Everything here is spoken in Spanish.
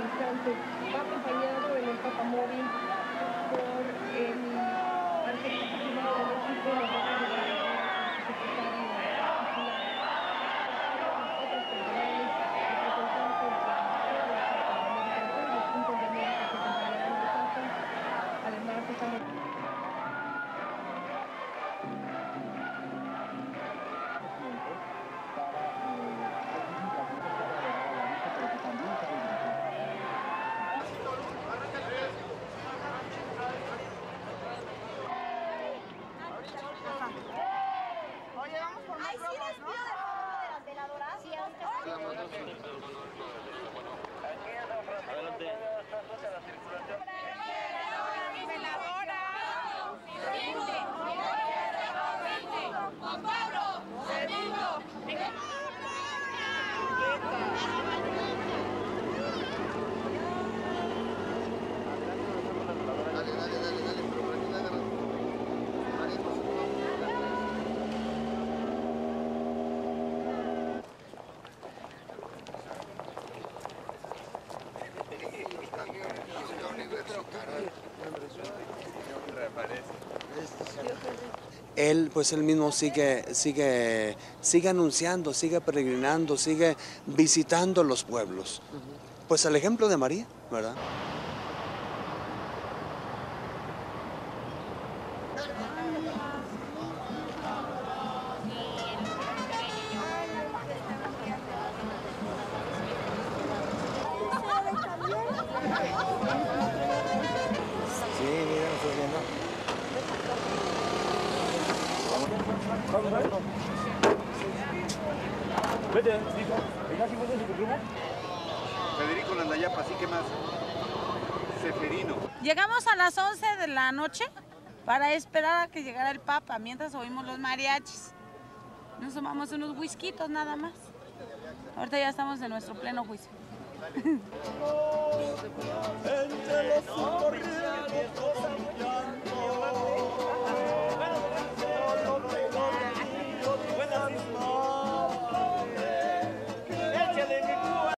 instantes. Va acompañado en el papamóvil Ay, sí, despido de Dale, él pues él mismo sigue sigue sigue anunciando, sigue peregrinando, sigue visitando los pueblos. Pues el ejemplo de María, ¿verdad? Federico Landayapa, así que más. Seferino. Llegamos a las 11 de la noche para esperar a que llegara el Papa mientras oímos los mariachis. Nos tomamos unos whiskitos nada más. Ahorita ya estamos en nuestro pleno juicio. Entre los